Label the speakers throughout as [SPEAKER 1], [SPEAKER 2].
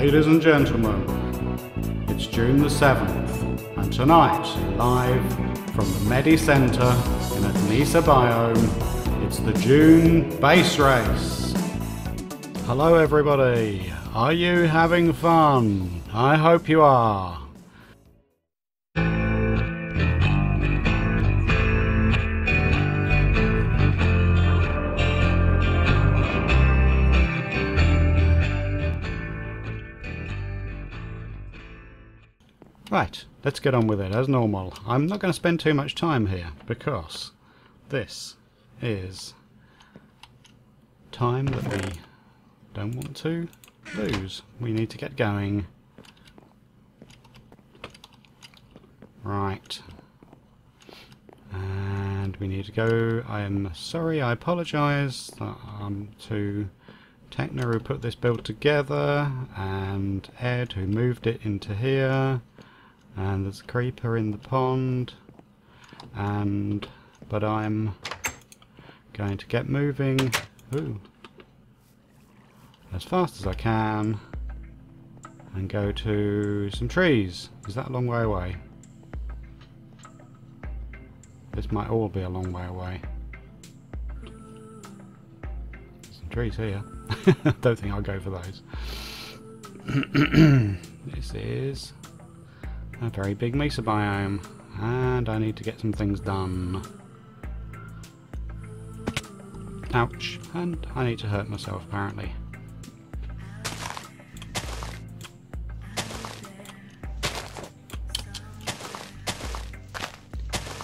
[SPEAKER 1] Ladies and gentlemen, it's June the 7th, and tonight, live from the Medi Centre in a Mesa Biome, it's the June Base Race. Hello, everybody. Are you having fun? I hope you are. Right, let's get on with it as normal. I'm not going to spend too much time here because this is time that we don't want to lose. We need to get going. Right. And we need to go. I am sorry, I apologise um, to Techno who put this build together and Ed who moved it into here and there's a creeper in the pond. And but I'm going to get moving. Ooh, as fast as I can. And go to some trees. Is that a long way away? This might all be a long way away. Some trees here. Don't think I'll go for those. This is a very big mesa biome and I need to get some things done. Ouch, and I need to hurt myself apparently.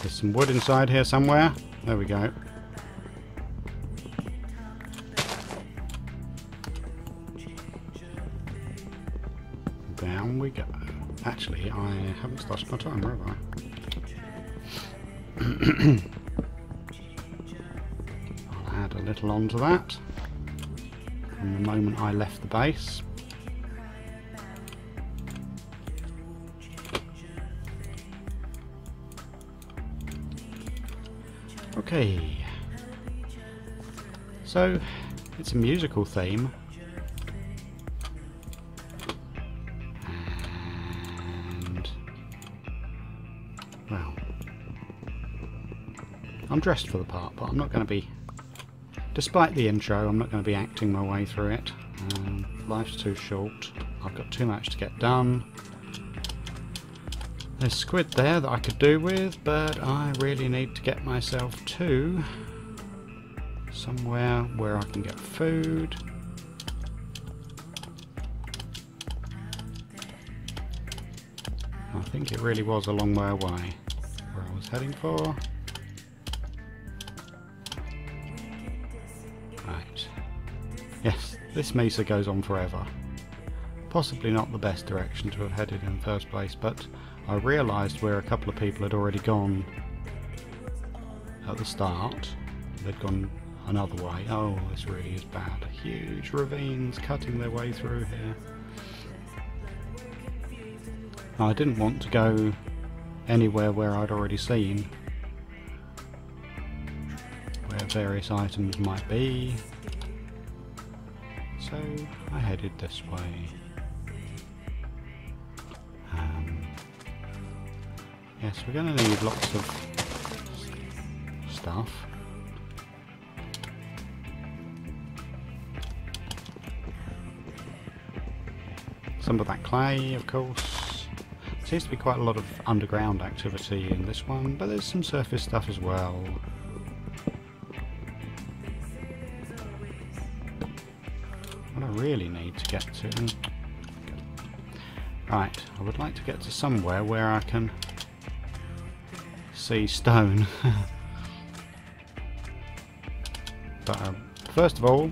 [SPEAKER 1] There's some wood inside here somewhere. There we go. Actually, I haven't started my timer, have I? I'll add a little onto that from the moment I left the base. Okay, so it's a musical theme dressed for the part, but I'm not going to be... Despite the intro, I'm not going to be acting my way through it. Um, life's too short. I've got too much to get done. There's squid there that I could do with, but I really need to get myself to somewhere where I can get food. I think it really was a long way away where I was heading for. This mesa goes on forever. Possibly not the best direction to have headed in the first place, but I realised where a couple of people had already gone at the start. They'd gone another way. Oh, this really is bad. Huge ravines cutting their way through here. I didn't want to go anywhere where I'd already seen where various items might be so I headed this way. Um, yes, we're going to need lots of stuff. Some of that clay, of course. Seems to be quite a lot of underground activity in this one, but there's some surface stuff as well. Really need to get to... Right, I would like to get to somewhere where I can see stone. but um, first of all,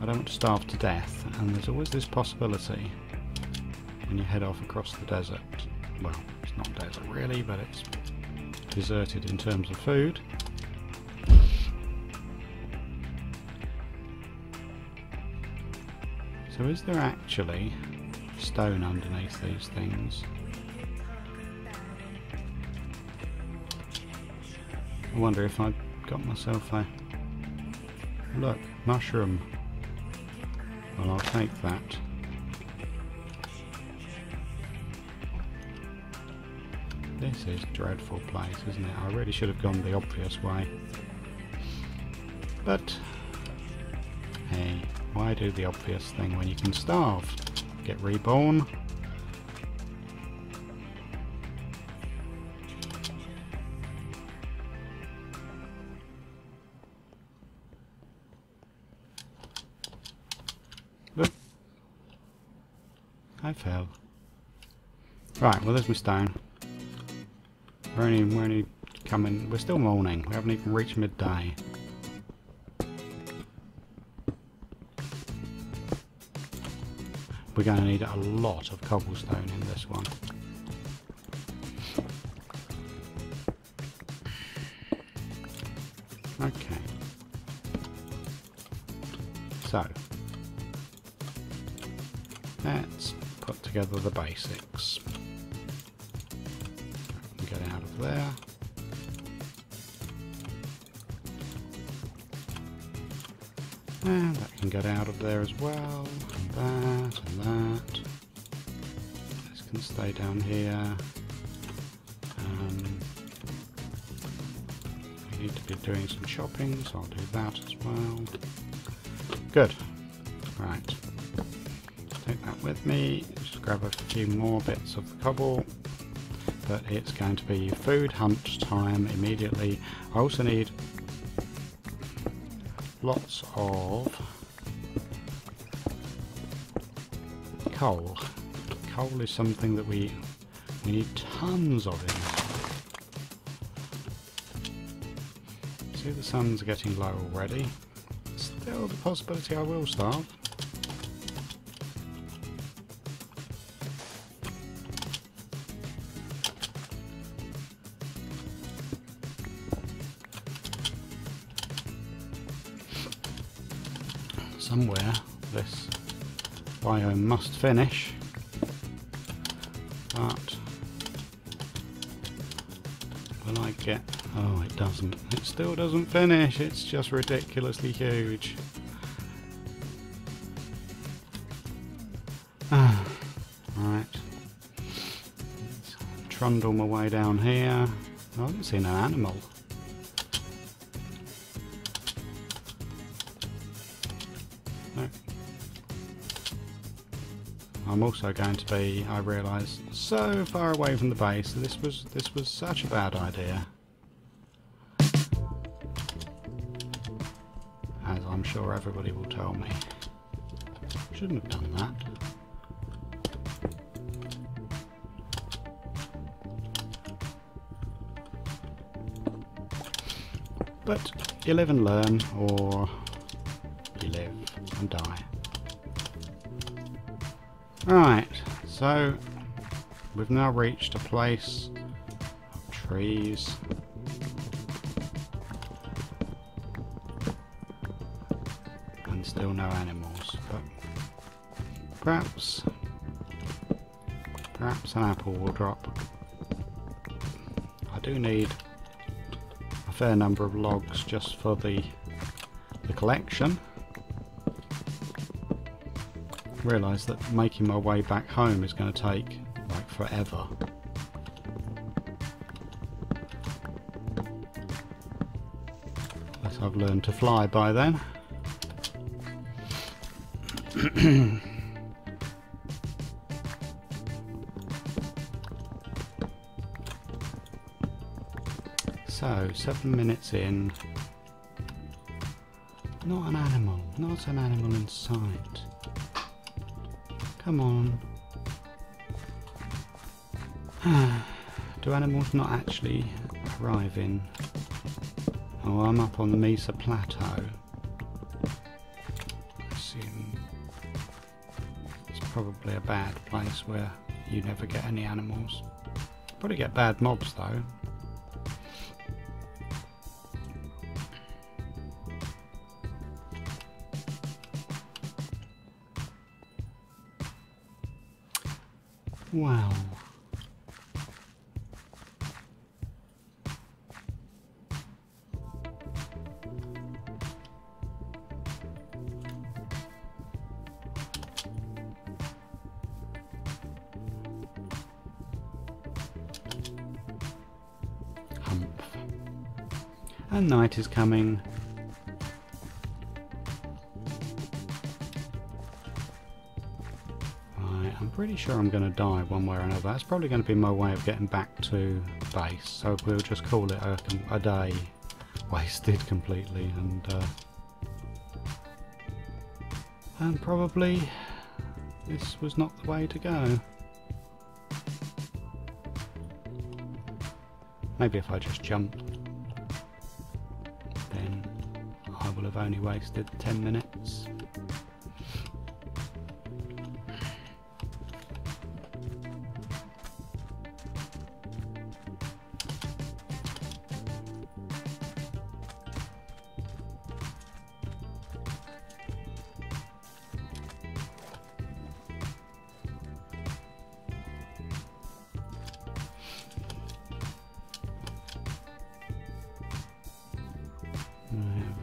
[SPEAKER 1] I don't want to starve to death, and there's always this possibility when you head off across the desert. Well, it's not desert really, but it's deserted in terms of food. So is there actually stone underneath these things? I wonder if I got myself a... Look, mushroom. Well, I'll take that. This is dreadful place, isn't it? I really should have gone the obvious way. But do the obvious thing when you can starve? Get reborn? Look. I fell. Right, well there's my stone. We're only, we're only coming, we're still morning. We haven't even reached midday. We're going to need a lot of cobblestone in this one. Okay. So, let's put together the basics. And that can get out of there as well. And that, and that. This can stay down here. Um, we need to be doing some shopping, so I'll do that as well. Good. Right. Take that with me. Just grab a few more bits of the cobble. But it's going to be food hunt time immediately. I also need lots of coal. Coal is something that we we need tons of in See the sun's getting low already. Still the possibility I will starve. Must finish. But will I get? Oh it doesn't. It still doesn't finish. It's just ridiculously huge. Right. Let's trundle my way down here. I haven't seen an animal I'm also going to be, I realise, so far away from the base. This was this was such a bad idea. As I'm sure everybody will tell me. Shouldn't have done that. But you live and learn, or you live and die. Right, so we've now reached a place of trees. And still no animals, but perhaps perhaps an apple will drop. I do need a fair number of logs just for the the collection realise that making my way back home is going to take like forever. Unless I've learned to fly by then. so, seven minutes in. Not an animal, not an animal in sight. Come on. Do animals not actually arrive in? Oh, I'm up on the Mesa Plateau. I assume it's probably a bad place where you never get any animals. Probably get bad mobs though. Wow. Humph. And night is coming. Pretty sure I'm going to die one way or another. That's probably going to be my way of getting back to base. So we'll just call it a, a day wasted completely and uh, and probably this was not the way to go. Maybe if I just jump then I will have only wasted 10 minutes.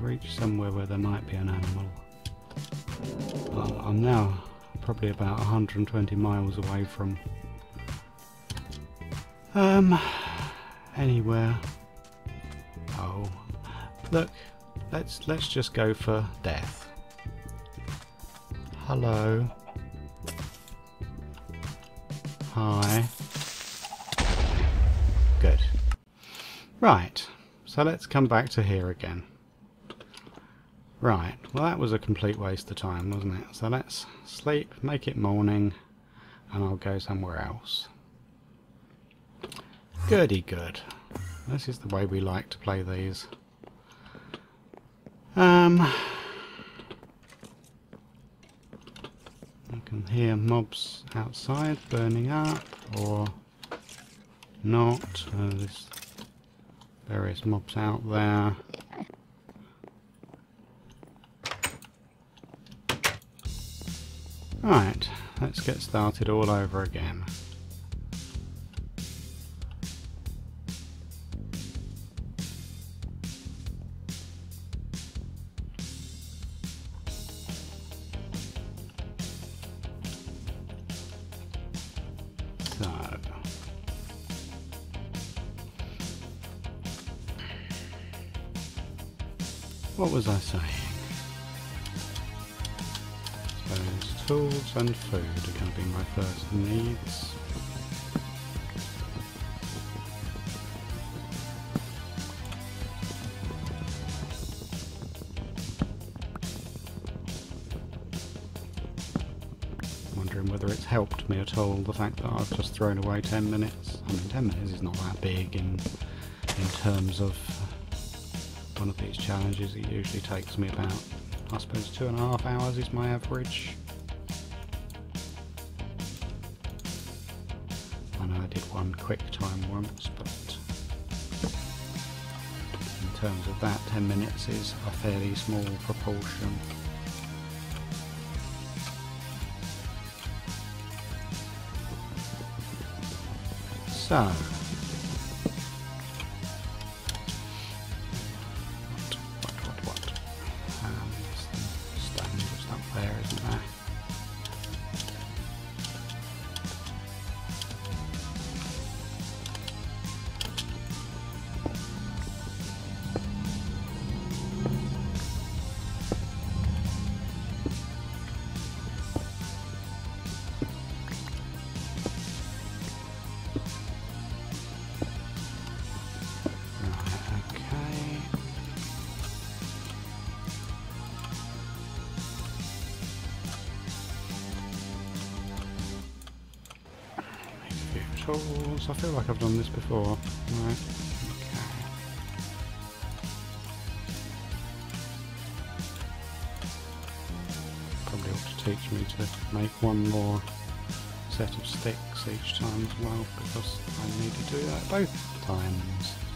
[SPEAKER 1] I've somewhere where there might be an animal. I'm now probably about 120 miles away from um anywhere. Oh, look, let's let's just go for death. Hello. Hi. Good. Right, so let's come back to here again. Right, well that was a complete waste of time, wasn't it? So let's sleep, make it morning, and I'll go somewhere else. Goody good. This is the way we like to play these. Um, I can hear mobs outside burning up, or not. Uh, there's various mobs out there. Right, let's get started all over again. What was I saying? Tools and food are going to be my first needs. Wondering whether it's helped me at all, the fact that I've just thrown away 10 minutes. I mean, 10 minutes is not that big in, in terms of uh, one of these challenges. It usually takes me about, I suppose, two and a half hours is my average. I did one quick time once, but in terms of that, 10 minutes is a fairly small proportion. So, tools. I feel like I've done this before. Right. Probably ought to teach me to make one more set of sticks each time as well because I need to do that both times.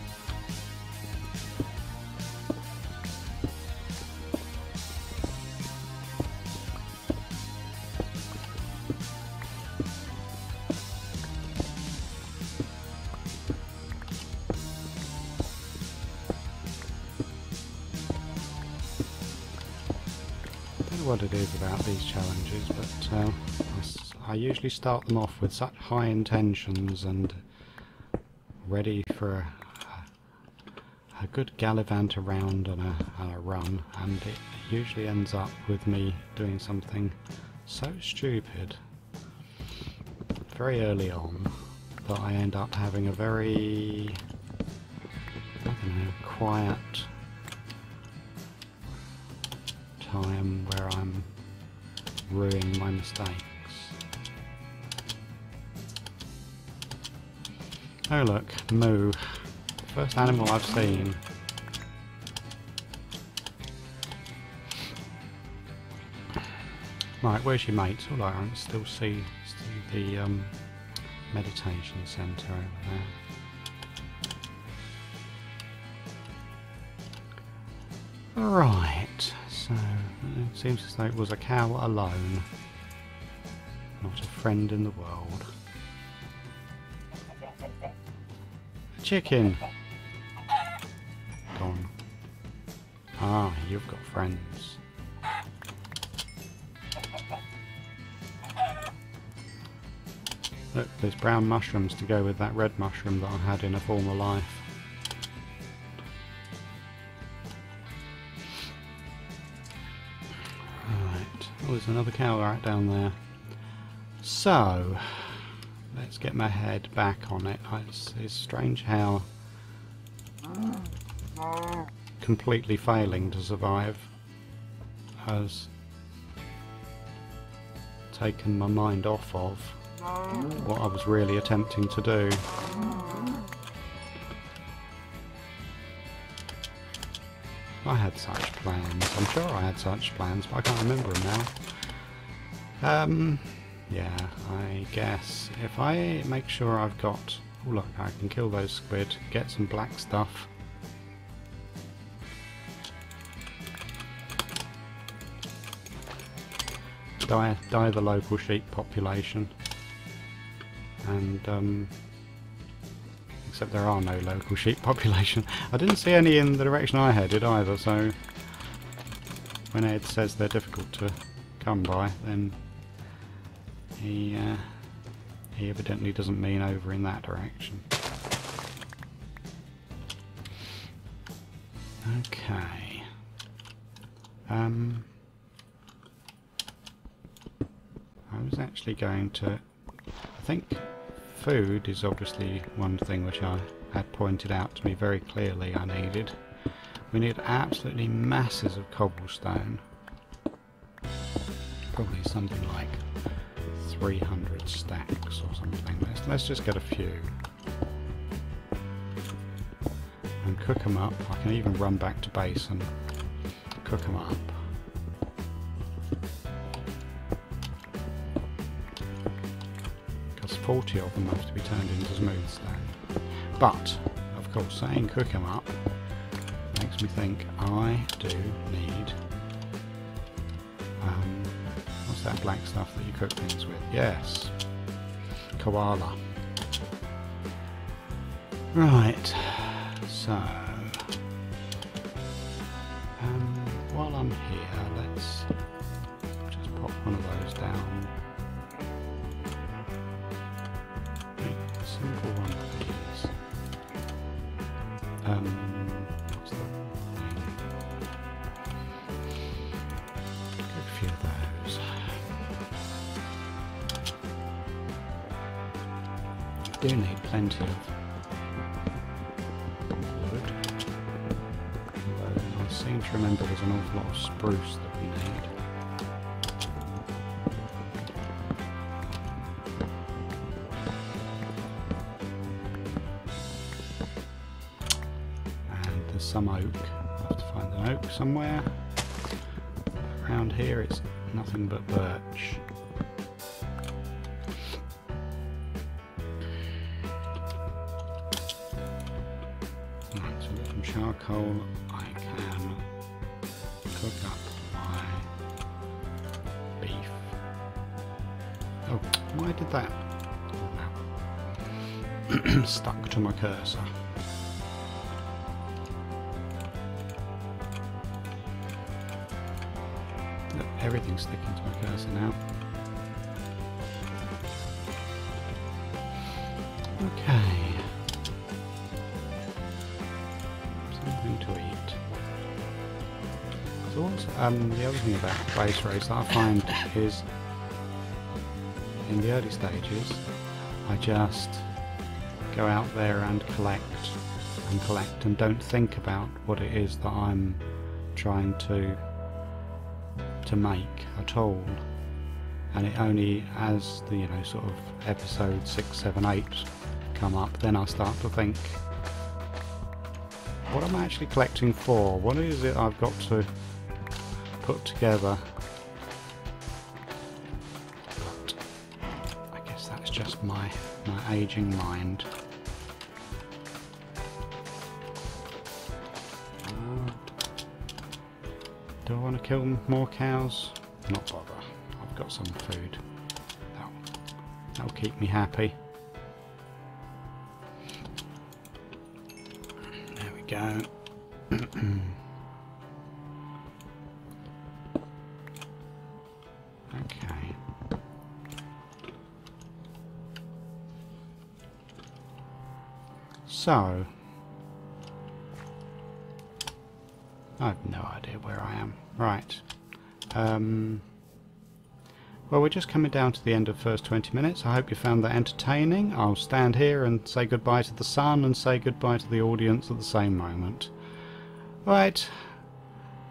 [SPEAKER 1] These challenges, but uh, I, usually start them off with such high intentions and ready for a, a good gallivant around and a, and a run, and it usually ends up with me doing something so stupid very early on that I end up having a very know, quiet time where I'm ruining my mistakes. Oh look, moo. First animal I've seen. Right, where's your mates? All right, I can still see, see the um, meditation centre over there. Right, so it seems as though it was a cow alone, not a friend in the world. A chicken! Gone. Ah, you've got friends. Look, there's brown mushrooms to go with that red mushroom that I had in a former life. There's another cow right down there. So, let's get my head back on it. It's, it's strange how completely failing to survive has taken my mind off of what I was really attempting to do. I had such plans. I'm sure I had such plans, but I can't remember them now. Um, yeah, I guess if I make sure I've got... Oh look, I can kill those squid, get some black stuff. Die, die the local sheep population. And, um, except there are no local sheep population. I didn't see any in the direction I headed either, so when Ed says they're difficult to come by, then he, uh, he evidently doesn't mean over in that direction. Okay. Um, I was actually going to... I think food is obviously one thing which I had pointed out to me very clearly I needed. We need absolutely masses of cobblestone. Probably something like 300 stacks or something. Let's, let's just get a few. And cook them up. I can even run back to base and cook them up. 40 of them have to be turned into smooth stone. But, of course, saying cook them up makes me think I do need um, what's that black stuff that you cook things with? Yes, koala. Right, so um, while I'm here, let's just pop one of those down. Wood. I seem to remember there's an awful lot of spruce that we need. And there's some oak. I'll have to find an oak somewhere. Around here it's nothing but birch. to my cursor. Everything's sticking to my cursor now. Okay. Something to eat. So what's, um, the other thing about base race that I find is in the early stages I just go out there and collect and collect and don't think about what it is that I'm trying to to make at all. And it only as the you know sort of episode 6 7 8 come up then I start to think what am I actually collecting for? What is it I've got to put together? But I guess that's just my my aging mind want to kill more cows? Not bother. I've got some food. That'll, that'll keep me happy. There we go. okay. So, I have no idea where I am. Right. Um, well, we're just coming down to the end of the first 20 minutes. I hope you found that entertaining. I'll stand here and say goodbye to the sun and say goodbye to the audience at the same moment. Right.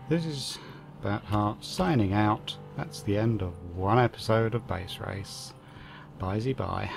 [SPEAKER 1] This is BatHeart signing out. That's the end of one episode of Base Race. Bye-bye.